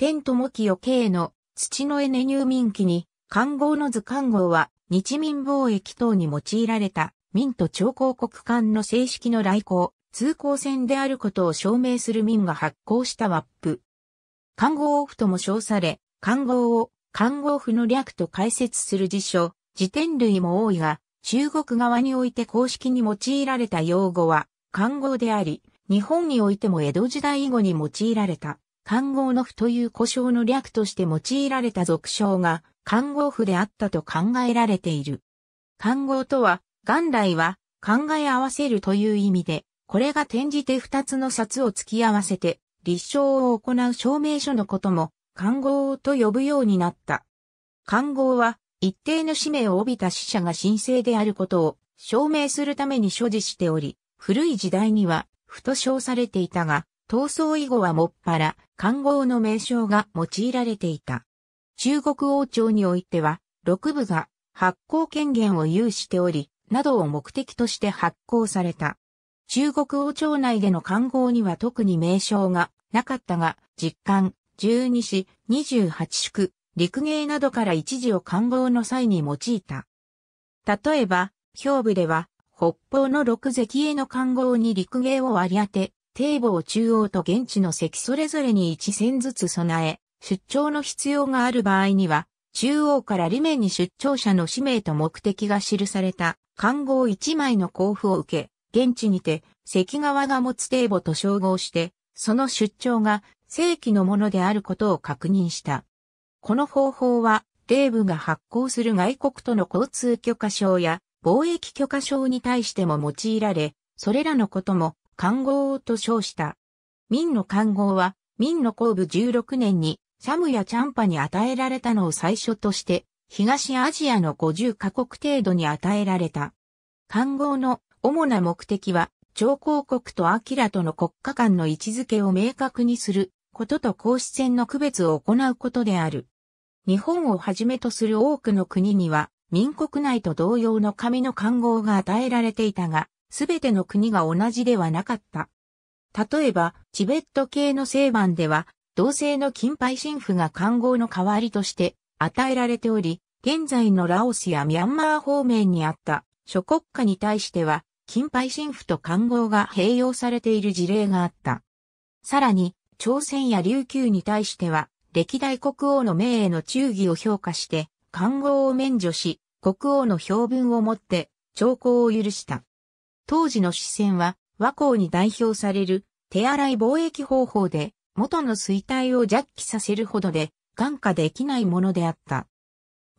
天友清系の土のエネ入民期に、官号の図官号は日民貿易等に用いられた民と超広国間の正式の来航、通行線であることを証明する民が発行したワップ。官号符とも称され、官号を官号符の略と解説する辞書、辞典類も多いが、中国側において公式に用いられた用語は、官号であり、日本においても江戸時代以後に用いられた、官号の符という故障の略として用いられた俗称が、官号符であったと考えられている。官号とは、元来は考え合わせるという意味で、これが転じて二つの札を突き合わせて、立証を行う証明書のことも、官号と呼ぶようになった。官号は、一定の使命を帯びた死者が神聖であることを証明するために所持しており、古い時代には、ふと称されていたが、闘争以後はもっぱら、官号の名称が用いられていた。中国王朝においては、六部が発行権限を有しており、などを目的として発行された。中国王朝内での官号には特に名称がなかったが、実感、十二支、二十八宿、陸芸などから一時を官号の際に用いた。例えば、兵部では、北方の六石への官号に陸芸を割り当て、堤防中央と現地の石それぞれに一線ずつ備え、出張の必要がある場合には、中央から裏面に出張者の使命と目的が記された官号一枚の交付を受け、現地にて関側が持つ堤防と照合して、その出張が正規のものであることを確認した。この方法は、霊部が発行する外国との交通許可証や貿易許可証に対しても用いられ、それらのことも官号と称した。民の官号は、民の公部16年にサムやチャンパに与えられたのを最初として、東アジアの50カ国程度に与えられた。官号の主な目的は、超広国とアキラとの国家間の位置づけを明確にすることと公使戦の区別を行うことである。日本をはじめとする多くの国には、民国内と同様の紙の官号が与えられていたが、すべての国が同じではなかった。例えば、チベット系の聖番では、同性の金牌神父が官号の代わりとして与えられており、現在のラオスやミャンマー方面にあった諸国家に対しては、金牌神父と官号が併用されている事例があった。さらに、朝鮮や琉球に対しては、歴代国王の命への忠義を評価して、官号を免除し、国王の評文をもって、兆候を許した。当時の視線は、和光に代表される手洗い貿易方法で、元の衰退を弱気させるほどで、眼下できないものであった。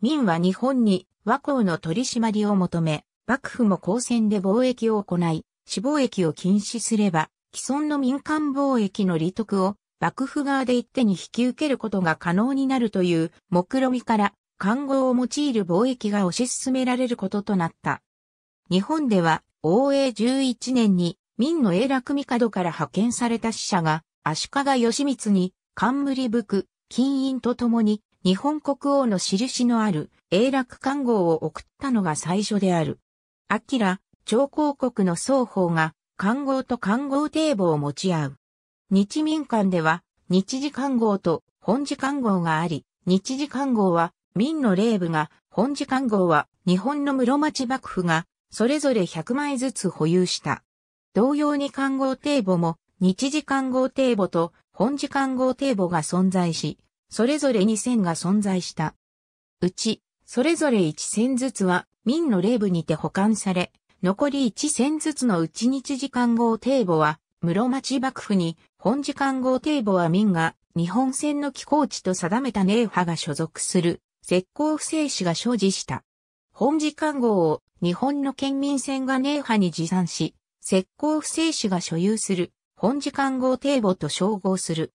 民は日本に和光の取り締まりを求め、幕府も公船で貿易を行い、死貿易を禁止すれば、既存の民間貿易の利得を幕府側で一手に引き受けることが可能になるという目論みから、官号を用いる貿易が推し進められることとなった。日本では、応永11年に民の永楽帝から派遣された使者が、足利義満に、冠服、金印とともに、日本国王の印のある永楽官号を送ったのが最初である。アキラ、超広国の双方が、官号と官号堤防を持ち合う。日民間では、日時官号と本時官号があり、日時官号は民の霊部が、本時官号は日本の室町幕府が、それぞれ100枚ずつ保有した。同様に官号堤防も日時官号堤防と本時官号堤防が存在し、それぞれ2線が存在した。うち、それぞれ1線ずつは民の霊部にて保管され、残り1線ずつのうち日時官号堤防は室町幕府に、本時官号堤防は民が日本船の寄港地と定めた名派が所属する石膏不正士が所持した。本時官号を日本の県民船が名派に持参し、石膏不正士が所有する本時間号堤防と称号する。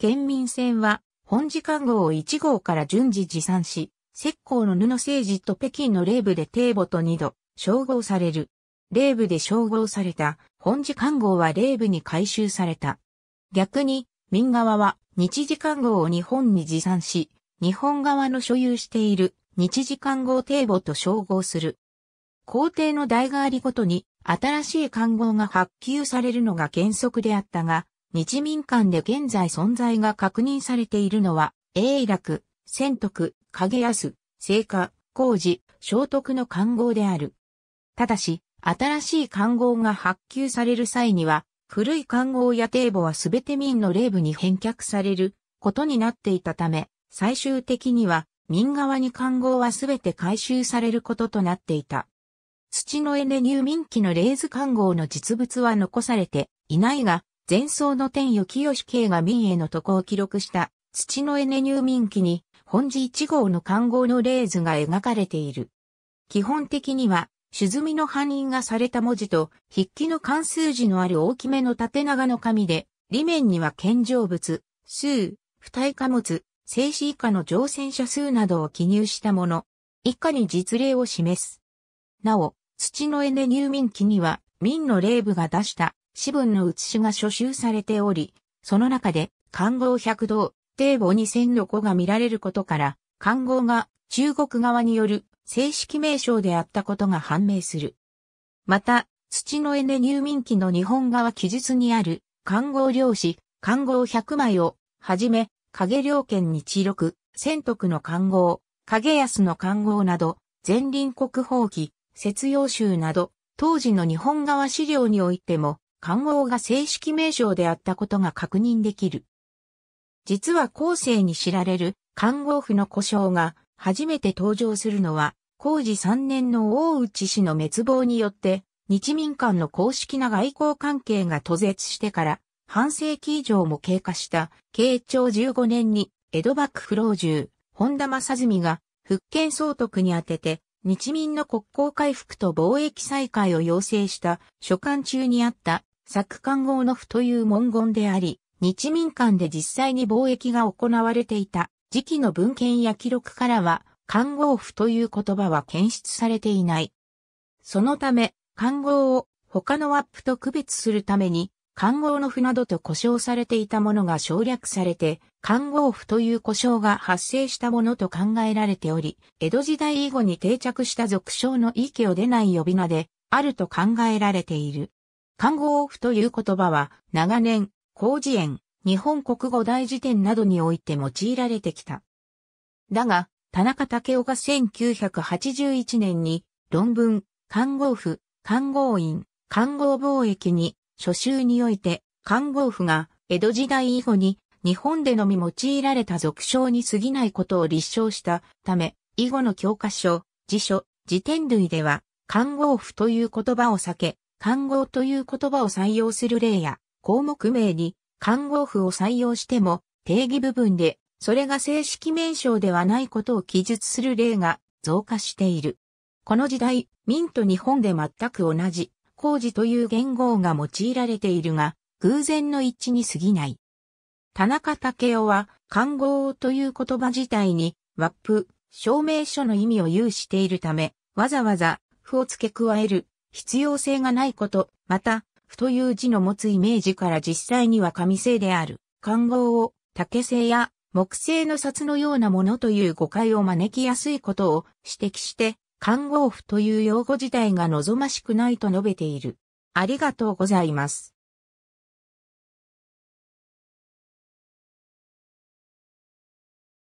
県民船は本時間号を1号から順次持参し、石膏の布政治と北京の霊部で堤防と2度称号される。霊部で称号された本時間号は霊部に回収された。逆に民側は日時間号を日本に持参し、日本側の所有している日時間号堤防と称号する。皇帝の代替わりごとに新しい官号が発給されるのが原則であったが、日民間で現在存在が確認されているのは、永楽、仙徳、影安、聖火、工事、聖徳の漢号である。ただし、新しい漢号が発給される際には、古い漢号や堤母はすべて民の霊部に返却されることになっていたため、最終的には民側に漢号はすべて回収されることとなっていた。土のエネ入民期のレーズ漢号の実物は残されていないが、前奏の天与清慶が民への床を記録した土のエネ入民期に本寺1号の漢号のレーズが描かれている。基本的には朱墨の反印がされた文字と、筆記の関数字のある大きめの縦長の紙で、裏面には献上物、数、不体貨物、静止以下の乗船者数などを記入したもの。以下に実例を示す。なお、土のエネ入民記には、民の霊部が出した私文の写しが書集されており、その中で、漢号百道、堤母二千の子が見られることから、漢号が中国側による正式名称であったことが判明する。また、土のエネ入民記の日本側記述にある、漢号領紙、漢号100枚を、はじめ、影領県日録、仙徳の漢号、影安の漢号など、前輪国宝記、節用集など、当時の日本側資料においても、漢号が正式名称であったことが確認できる。実は後世に知られる漢号府の故障が初めて登場するのは、工事3年の大内氏の滅亡によって、日民間の公式な外交関係が途絶してから、半世紀以上も経過した、慶長15年に、江戸幕府老中、本田正純が、福建総督に宛てて、日民の国交回復と貿易再開を要請した書簡中にあった作官号の府という文言であり、日民間で実際に貿易が行われていた時期の文献や記録からは、看護婦という言葉は検出されていない。そのため、看護を他のワップと区別するために、看護の符などと呼称されていたものが省略されて、看護符という呼称が発生したものと考えられており、江戸時代以後に定着した俗称の意を出ない呼び名で、あると考えられている。看護符という言葉は、長年、工事園、日本国語大辞典などにおいて用いられてきた。だが、田中武雄が1981年に論文、看護婦、看護院、看護貿易に、初集において、看護婦が江戸時代以後に日本でのみ用いられた俗称に過ぎないことを立証したため、以後の教科書、辞書、辞典類では、看護婦という言葉を避け、看護という言葉を採用する例や、項目名に看護符を採用しても定義部分でそれが正式名称ではないことを記述する例が増加している。この時代、民と日本で全く同じ工事という言語が用いられているが、偶然の一致に過ぎない。田中武雄は、看護という言葉自体に、ワップ、証明書の意味を有しているため、わざわざ、符を付け加える必要性がないこと、また、符という字の持つイメージから実際には紙製である、看護を竹製や木製の札のようなものという誤解を招きやすいことを指摘して、看護婦という用語自体が望ましくないと述べている。ありがとうございます。